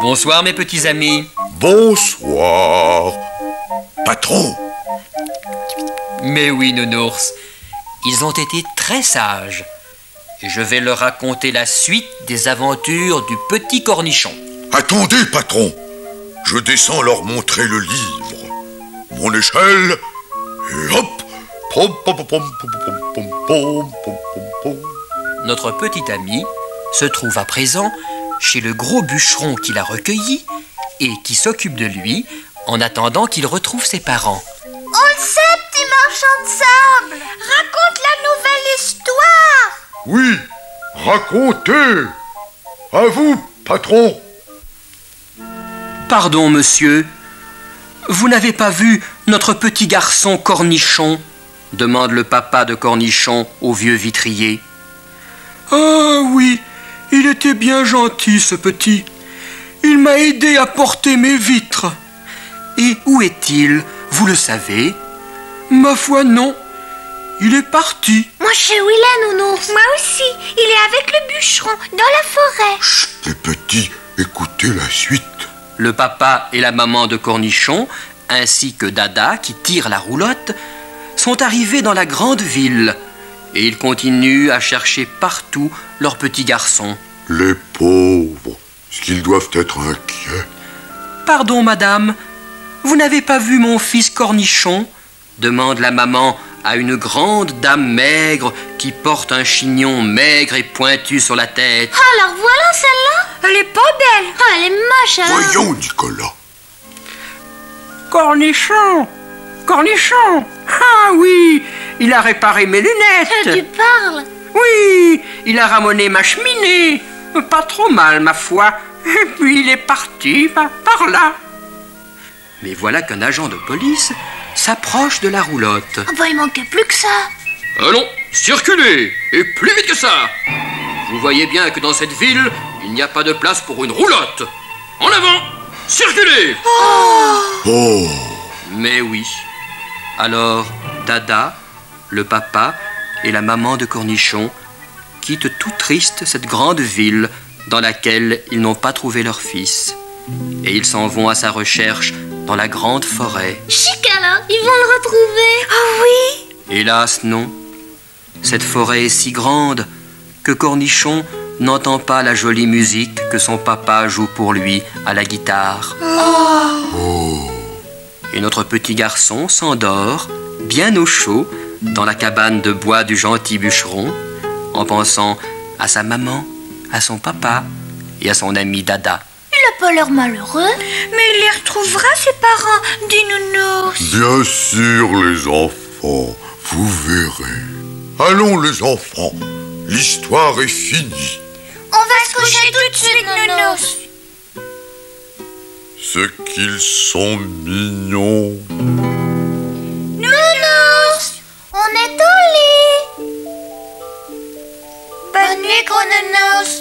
Bonsoir mes petits amis. Bonsoir. Patron. Mais oui, nounours, ils ont été très sages. Et je vais leur raconter la suite des aventures du petit cornichon. Attendez, patron. Je descends leur montrer le livre. Mon échelle, et hop pom pom-pom. Notre petit ami se trouve à présent chez le gros bûcheron qui l'a recueilli et qui s'occupe de lui en attendant qu'il retrouve ses parents. On le sait, petit marchand de sable Raconte la nouvelle histoire Oui, racontez À vous, patron Pardon, monsieur. Vous n'avez pas vu notre petit garçon Cornichon? demande le papa de Cornichon au vieux vitrier. Ah oui, il était bien gentil, ce petit. Il m'a aidé à porter mes vitres. Et où est-il? Vous le savez? Ma foi, non. Il est parti. Moi, je sais où il est, nounours Moi aussi Il est avec le bûcheron, dans la forêt Chut, les petits, écoutez la suite. Le papa et la maman de Cornichon, ainsi que Dada qui tire la roulotte, sont arrivés dans la grande ville et ils continuent à chercher partout leur petit garçon. Les pauvres, est-ce qu'ils doivent être inquiets? Pardon, madame, vous n'avez pas vu mon fils Cornichon? demande la maman à une grande dame maigre qui porte un chignon maigre et pointu sur la tête. Alors voilà celle-là? Elle est pas belle. Ah, Elle est moche, hein. Voyons, Nicolas. Cornichon. Cornichon. Ah oui Il a réparé mes Tu lunettes parles. Oui Il a ramoné ma cheminée. Pas trop mal, ma foi. Et puis il est parti par, par là. Mais voilà qu'un agent de police s'approche de la roulotte. Oh bah il manquait plus que ça. Allons, circulez Et plus vite que ça. Vous voyez bien que dans cette ville, il n'y a pas de place pour une roulotte En avant Circulez Oh, Mais oui. Alors, Dada, le papa et la maman de Cornichon quittent tout triste cette grande ville dans laquelle ils n'ont pas trouvé leur fils. Et ils s'en vont à sa recherche dans la grande forêt. Chic alors Ils vont le retrouver Oh oui Hélas, non. Cette forêt est si grande que Cornichon n'entend pas la jolie musique que son papa joue pour lui à la guitare. Et notre petit garçon s'endort, bien au chaud, dans la cabane de bois du gentil bûcheron, en pensant à sa maman, à son papa et à son ami Dada. Il a pas l'air malheureux Mais il les retrouvera, ses parents, dit Nounours bien sûr, les enfants, vous verrez. Allons, les enfants, l'histoire est finie. On va se coucher tout de suite, Nounours Ce qu'ils sont mignons. Nounours On est au lit Bonne nuit, gros Nounours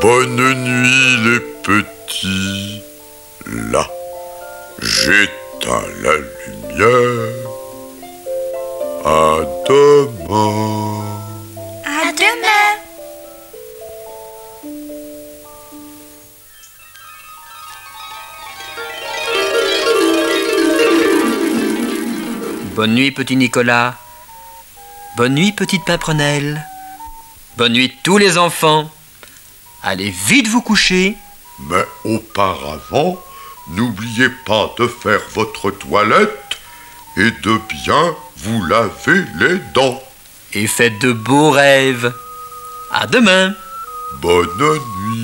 Bonne nuit, les petits. Là, j'éteins la lumière. À demain. Bonne nuit, petit Nicolas. Bonne nuit, petite Pimprenelle. Bonne nuit, tous les enfants. Allez vite vous coucher. Mais auparavant, n'oubliez pas de faire votre toilette et de bien vous laver les dents. Et faites de beaux rêves. À demain. Bonne nuit.